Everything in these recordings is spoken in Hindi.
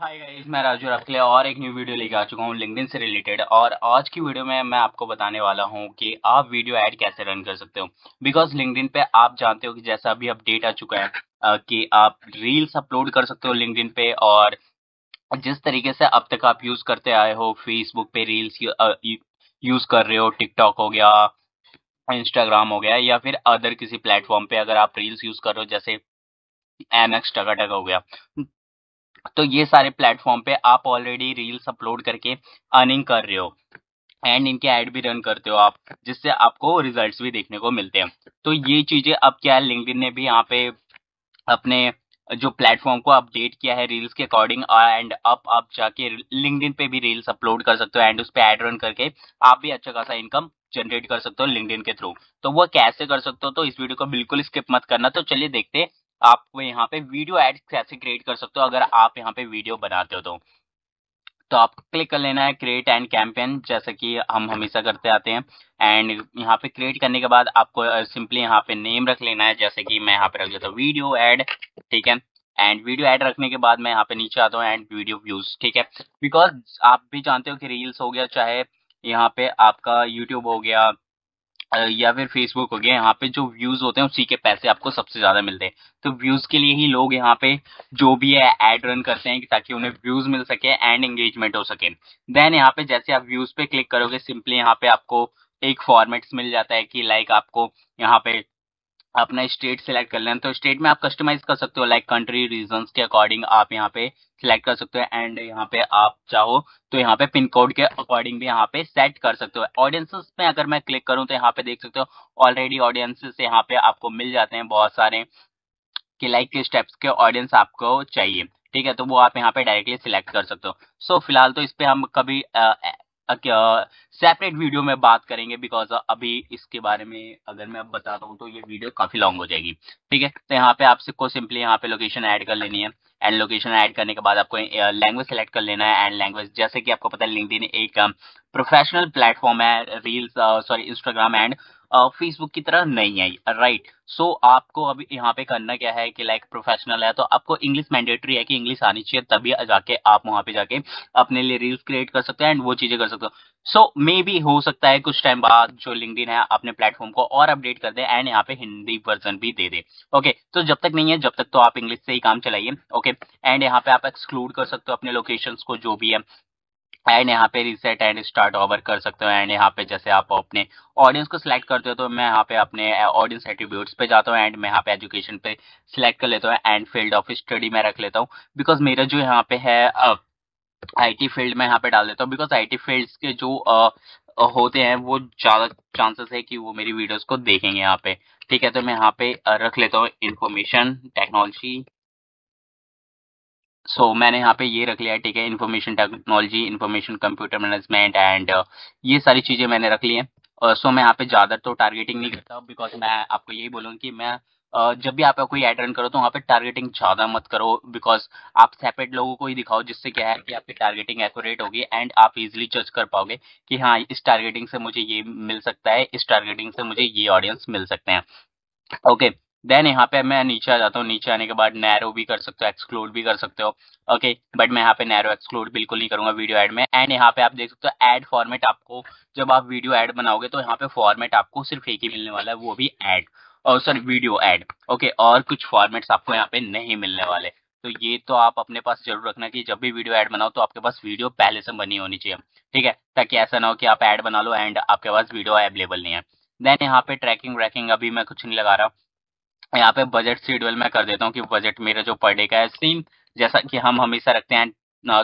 हाय गाइस मैं राजू आपके लिए और एक न्यू वीडियो लेके आ चुका हूँ लिंक्डइन से रिलेटेड और आज की वीडियो में मैं आपको बताने वाला हूँ कि आप वीडियो ऐड कैसे रन कर सकते हो। बिकॉज़ लिंक्डइन पे आप जानते हो कि जैसा अभी अपडेट आ चुका है कि आप रील्स अपलोड कर सकते हो लिंक्डइन पे और जिस तरीके से अब तक आप यूज़ करते आए हो फेसबुक पे रील्स यूज़ कर रहे हो टिकटॉक हो गया इंस्टाग्राम हो गया या फिर अदर किसी प्लेटफॉर्म पे अगर आप रील्स यूज़ कर रहे हो, जैसे एम एक्स टका हो गया। तो ये सारे प्लेटफॉर्म पे आप ऑलरेडी रील्स अपलोड करके अर्निंग कर रहे हो। एंड इनके ऐड भी रन करते हो आप, जिससे आपको रिजल्ट्स भी देखने को मिलते हैं। तो ये चीज़ें अब क्या है लिंक्डइन ने भी यहाँ पे अपने जो प्लेटफॉर्म को अपडेट किया है रील्स के अकॉर्डिंग एंड अब आप जाके लिंक्डइन पे भी रील्स अपलोड कर सकते हो एंड उस पर एड रन करके आप भी अच्छा खासा इनकम जनरेट कर सकते हो लिंक्डइन के थ्रू तो वो कैसे कर सकते हो तो इस वीडियो को बिल्कुल स्किप मत करना। तो चलिए देखते हैं आप यहाँ पे वीडियो एड कैसे क्रिएट कर सकते हो, अगर आप यहाँ पे वीडियो बनाते हो तो। तो आप क्लिक कर लेना है क्रिएट एंड कैंपेन जैसे कि हम हमेशा करते आते हैं। एंड यहाँ पे क्रिएट करने के बाद आपको सिंपली यहाँ पे नेम रख लेना है, जैसे कि मैं यहाँ पे रख देता हूँ वीडियो एड ठीक है? एंड वीडियो ऐड रखने के बाद मैं यहाँ पे नीचे आता हूँ एंड वीडियो व्यूज़ ठीक है? बिकॉज़ आप भी जानते हो कि रील्स हो गया, चाहे यहाँ पे आपका यूट्यूब हो गया या फिर फेसबुक हो गया, यहाँ पे जो व्यूज़ होते हैं, उसी के पैसे आपको सबसे ज़्यादा मिलते हैं। तो व्यूज़ के लिए ही लोग यहाँ पे जो भी है एड रन करते हैं ताकि उन्हें व्यूज़ मिल सके एंड एंगेजमेंट हो सके। देन यहाँ पे जैसे आप व्यूज़ पे क्लिक करोगे सिंपली यहाँ पे आपको एक फॉर्मेट्स मिल जाता है कि लाइक आपको यहाँ पे अपना स्टेट सिलेक्ट कर लेना तो स्टेट में आप कस्टमाइज कर सकते हो लाइक कंट्री रीजन के अकॉर्डिंग आप यहाँ पे सिलेक्ट कर सकते हो एंड यहाँ पे आप चाहो तो यहाँ पे पिन कोड के अकॉर्डिंग भी यहाँ पे सेट कर सकते हो। ऑडियंसेस में अगर मैं क्लिक करूँ तो यहाँ पे देख सकते हो ऑलरेडी ऑडियंसेस यहाँ पे आपको मिल जाते हैं बहुत सारे कि लाइक किस टाइप्स के ऑडियंस आपको चाहिए। ठीक है तो वो आप यहाँ पे डायरेक्टली सिलेक्ट कर सकते हो। सो so, फ़िलहाल तो इस पे हम कभी सेपरेट वीडियो में बात करेंगे बिकॉज़ अभी इसके बारे में अगर मैं बताता हूँ तो ये वीडियो काफ़ी लॉन्ग हो जाएगी। ठीक है? तो यहाँ पे आप सबको सिंपली यहाँ पे लोकेशन ऐड कर लेनी है। एंड लोकेशन ऐड करने के बाद आपको लैंग्वेज सेलेक्ट कर लेना है एंड लैंग्वेज जैसे कि आपको पता है लिंक्डइन एक प्रोफेशनल प्लेटफॉर्म है reels sorry Instagram and Facebook की तरह नहीं है राइट सो so, आपको अभी यहाँ पे करना क्या है कि लाइक like, प्रोफेशनल है तो आपको इंग्लिश मैंडेटरी है कि इंग्लिश आनी चाहिए तभी जाके आप वहाँ पे जाके अपने लिए रील्स क्रिएट कर सकते हैं एंड वो चीज़ें कर सकते हो। सो मे बी हो सकता है कुछ टाइम बाद जो लिंकडिन है अपने प्लेटफॉर्म को और अपडेट कर दे एंड यहाँ पे हिंदी वर्जन भी दे दे। ओके okay, तो जब तक नहीं है जब तक तो आप इंग्लिश से ही काम चलाइए ओके एंड यहाँ पे आप एक्सक्लूड कर सकते हो अपने लोकेशन को जो भी है। एंड यहाँ पे रिसेट एंड स्टार्ट ओवर कर सकते हो एंड यहाँ पे जैसे आप अपने ऑडियंस को सिलेक्ट करते हो तो मैं यहाँ पे अपने ऑडियंस एट्रीब्यूट्स पे जाता हूँ एंड मैं यहाँ पे एजुकेशन पे सिलेक्ट कर लेता हूँ एंड फ़ील्ड ऑफ़ स्टडी में रख लेता हूँ बिकॉज़ मेरा जो यहाँ पे है आईटी फ़ील्ड में यहाँ पे डाल देता हूँ बिकॉज़ आईटी फील्ड्स के जो uh, होते हैं वो ज़्यादा चांसेस है कि वो मेरी वीडियोस को देखेंगे यहाँ पे। ठीक है तो मैं यहाँ पे रख लेता हूँ इन्फॉर्मेशन टेक्नोलॉजी सो so, मैंने यहाँ पे ये रख लिया है ठीक है information technology information computer management and ये सारी चीज़ें मैंने रख ली हैं सो uh, so, मैं यहाँ पे ज़्यादा तो टारगेटिंग नहीं करता बिकॉज़ मैं आपको यही बोलूँगा कि मैं uh, जब भी आप कोई एड रन करो तो वहाँ पे टारगेटिंग ज़्यादा मत करो बिकॉज़ आप सेपरेट लोगों को ही दिखाओ जिससे क्या है कि आपकी टारगेटिंग एक्यूरेट होगी एंड आप इजिली जज कर पाओगे कि हाँ इस टारगेटिंग से मुझे ये मिल सकता है इस टारगेटिंग से मुझे ये ऑडियंस मिल सकते हैं ओके okay. देन यहाँ पे मैं नीचे आ जाता हूँ। नीचे आने के बाद नैरो भी कर सकते हो एक्सक्लूड भी कर सकते हो। ओके बट मैं यहाँ पे नैरो एक्सक्लूड बिल्कुल नहीं करूँगा वीडियो एड में। एंड यहाँ पे आप देख सकते हो एड फॉर्मेट आपको, जब आप वीडियो एड बनाओगे तो यहाँ पे फॉर्मेट आपको सिर्फ़ एक ही मिलने वाला है, वो भी एड और सॉरी वीडियो एड ओके और कुछ फॉर्मेट्स आपको यहाँ पे नहीं मिलने वाले। तो ये तो आप अपने पास ज़रूर रखना कि जब भी वीडियो ऐड बनाओ तो आपके पास वीडियो पहले से बनी होनी चाहिए। ठीक है? ताकि ऐसा ना हो कि आप ऐड बना लो एंड आपके पास वीडियो अवेलेबल नहीं है। देन यहाँ पे ट्रैकिंग व्रैकिंग अभी मैं कुछ नहीं लगा रहा। यहाँ पे बजट शेड्यूल में कर देता हूँ कि बजट मेरा जो पर डे का है सेम जैसा कि हम हमेशा रखते हैं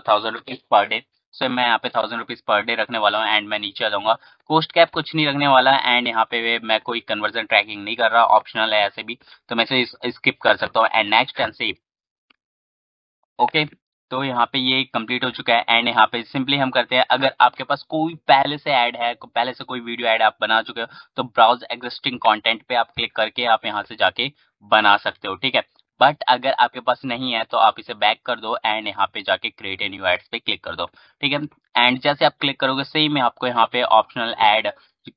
thousand rupees per day so मैं यहाँ पे थाउज़ेंड रुपीज़ पर डे रखने वाला हूँ एंड मैं नीचे जाऊँगा कोस्ट कैप कुछ नहीं रखने वाला एंड यहाँ पे मैं कोई कन्वर्जन ट्रैकिंग नहीं कर रहा ऑप्शनल है ऐसे भी। तो मैं स्किप कर सकता हूँ and next and save okay तो यहाँ पे ये कंप्लीट हो चुका है एंड यहाँ पे सिंपली हम करते हैं, अगर आपके पास कोई पहले से ऐड है पहले से कोई वीडियो ऐड आप बना चुके हो तो ब्राउज एग्जिस्टिंग कंटेंट पे आप क्लिक करके आप यहाँ से जाके बना सकते हो, ठीक है? बट अगर आपके पास नहीं है तो आप इसे बैक कर दो एंड यहाँ पे जाके क्रिएट ए न्यू एड्स पे क्लिक कर दो, ठीक है? एंड जैसे आप क्लिक करोगे सही में आपको यहाँ पे ऑप्शनल एड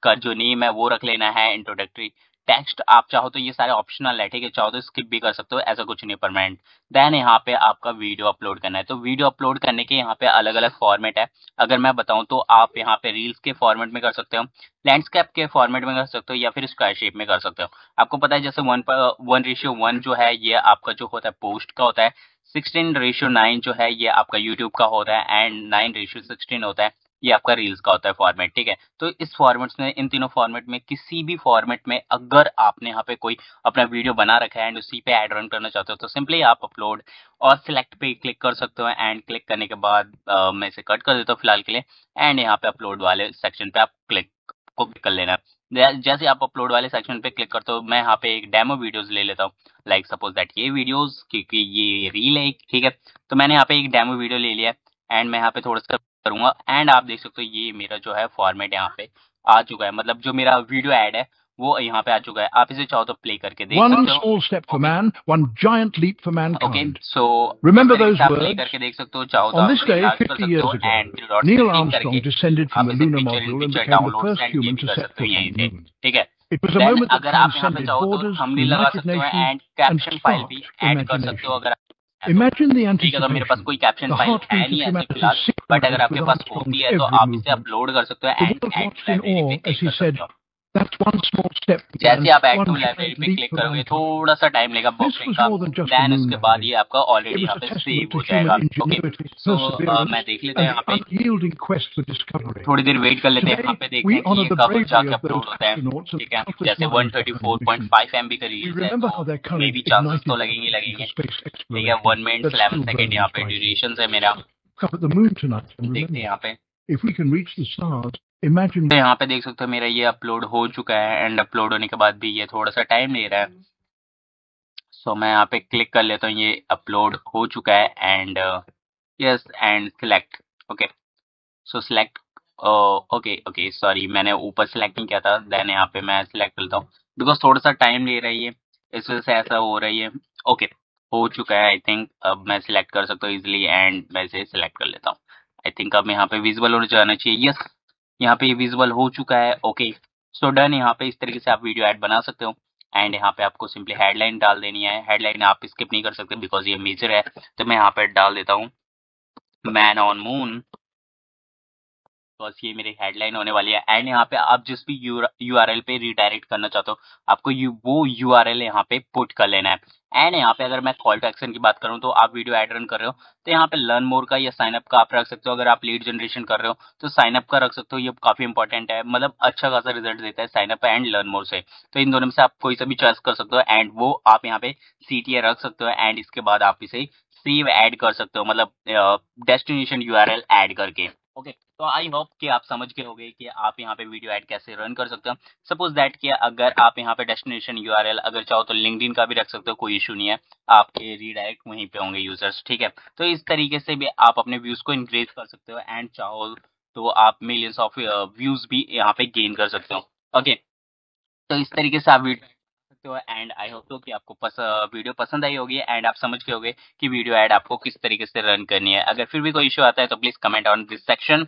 का जो नेम है, वो रख लेना है इंट्रोडक्टरी टेक्स्ट आप चाहो तो ये सारे ऑप्शनल है, ठीक है? चाहो तो स्किप भी कर सकते हो, ऐसा कुछ नहीं परमानेंट देन यहाँ पे आपका वीडियो अपलोड करना है। तो वीडियो अपलोड करने के यहाँ पे अलग अलग फॉर्मेट है। अगर मैं बताऊँ तो आप यहाँ पे रील्स के फॉर्मेट में कर सकते हो लैंडस्केप के फॉर्मेट में कर सकते हो या फिर स्क्वायर शेप में कर सकते हो। आपको पता है जैसे वन वन रेशियो वन जो है, ये आपका जो होता है पोस्ट का होता है। सिक्सटीन रेशियो नाइन जो है, ये आपका यूट्यूब का होता है। एंड नाइन रेशियो सिक्सटीन होता है। ये आपका रील्स का होता है फॉर्मेट ठीक है? तो इस फॉर्मेट में इन तीनों फॉर्मेट में किसी भी फॉर्मेट में अगर आपने यहाँ पे कोई अपना वीडियो बना रखा है एंड उसी पे एड रन करना चाहते हो तो सिंपली आप अपलोड और सिलेक्ट पे क्लिक कर सकते हो एंड क्लिक करने के बाद आ, मैं इसे कट कर देता हूँ फ़िलहाल के लिए एंड यहाँ पे अपलोड वाले सेक्शन पे आप क्लिक को क्लिक कर लेना। जैसे आप अपलोड वाले सेक्शन पे क्लिक करते हो मैं यहाँ पे एक डेमो वीडियोस ले लेता हूँ। लाइक सपोज़ दैट ये वीडियोस क्योंकि ये रील है ठीक है? तो मैंने यहाँ पे एक डेमो वीडियो ले लिया एंड मैं यहाँ पे थोड़ा सा करूँगा। एंड आप देख सकते हो ये मेरा जो है फॉर्मेट यहाँ पे आ चुका है। मतलब जो मेरा वीडियो एड है वो यहाँ पे आ चुका है। आप इसे चाहो तो प्ले करके देख सकते हो। ठीक है? अगर आप यहाँ पे Imagine the ठीक है तो मेरे पास कोई कैप्शन फ़ाइल है नहीं ऐसे फ़िलहाल बट अगर आपके पास होती है तो आप इसे. अपलोड कर सकते हो एंड एड लाइब्रेरी पे That's one small step. जैसे आप एक्ट टू लाइब्रेरी पे क्लिक करोगे थोड़ा सा टाइम लेगा बॉक्सिंग का। देन उसके बाद ये आपका ऑलरेडी यहाँ पे सेव हो जाएगा। ओके तो uh, मैं देख लेते हैं यहाँ पे। थोड़ी देर वेट कर लेते हैं यहाँ पे देखते हैं ये कब जाके अपलोड होता है। ठीक है जैसे 134.5 एमबी का रिलीज़ है तो मे बी चांसेस तो लगेंगे लगेंगे। ठीक है वन मिनट इलेवन सेकेंड यहाँ पे ड्यूरेशन है मेरा। देखते हैं यहाँ पे। If we can reach the stars, तो यहाँ पे देख सकते हो मेरा ये अपलोड हो चुका है एंड अपलोड होने के बाद भी ये थोड़ा सा टाइम ले रहा है। सो so, मैं यहाँ पे क्लिक कर लेता हूँ ये अपलोड हो चुका है and yes and select okay so select okay okay sorry मैंने ऊपर सिलेक्ट नहीं किया था देन यहाँ पे मैं सिलेक्ट करता हूँ। बिकॉज़ थोड़ा सा टाइम ले रही है इस वजह से ऐसा हो रही है। ओके okay, हो चुका है आई थिंक अब मैं सिलेक्ट कर सकता हूँ इजिली एंड मैं इसे सिलेक्ट कर लेता हूँ। आई थिंक अब यहाँ पे विजिबल होना चाहिए यस यहाँ पे ये विजिबल हो चुका है। ओके सो डन यहाँ पे इस तरीके से आप वीडियो ऐड बना सकते हो। एंड यहाँ पे आपको सिंपली हेडलाइन डाल देनी है। हेडलाइन आप स्किप नहीं कर सकते बिकॉज़ ये मेजर है। तो मैं यहाँ पे डाल देता हूँ। मैन ऑन मून बिकॉज़ ये मेरी हेडलाइन होने वाली है। एंड यहाँ पे आप जिस भी यू आर पे रिडायरेक्ट करना चाहते हो, आपको यू, वो यू आर एल यहाँ पे पुट कर लेना है। एंड यहाँ पे अगर मैं कॉल टू एक्शन की बात करूँ तो आप वीडियो एड रन कर रहे हो तो यहाँ पे लर्न मोर का या साइन अप का आप रख सकते हो। अगर आप लीड जनरेशन कर रहे हो तो साइन अप का रख सकते हो। ये काफ़ी इंपॉर्टेंट है। मतलब अच्छा खासा रिज़ल्ट देता है साइनअप एंड लर्न मोर से। तो इन दोनों में से आप कोई सा भी चॉइस कर सकते हो। एंड वो आप यहाँ पे सी रख सकते हो। एंड इसके बाद आप इसे सेव ऐड कर सकते हो मतलब डेस्टिनेशन यूआरएल ऐड करके। ओके तो आई होप कि आप समझ गए होंगे कि आप यहाँ पे वीडियो ऐड कैसे रन कर सकते हो। सपोज़ दैट कि अगर आप यहाँ पे डेस्टिनेशन यूआरएल अगर चाहो तो लिंक्डइन का भी रख सकते हो कोई इशू नहीं है। आपके रीडायरेक्ट वहीं पे होंगे यूज़र्स ठीक है? तो इस तरीके से भी आप अपने व्यूज़ को इंक्रीज कर सकते हो एंड चाहो तो आप मिलियंस ऑफ़ व्यूज़ भी यहाँ पे गेन कर सकते हो। ओके okay, तो इस तरीके से आप वीडियो सकते हो एंड आई होप तो कि आपको पस, वीडियो पसंद आई होगी एंड आप समझ गए होगे कि वीडियो ऐड आपको किस तरीके से रन करनी है। अगर फिर भी कोई इशू आता है तो please comment on this section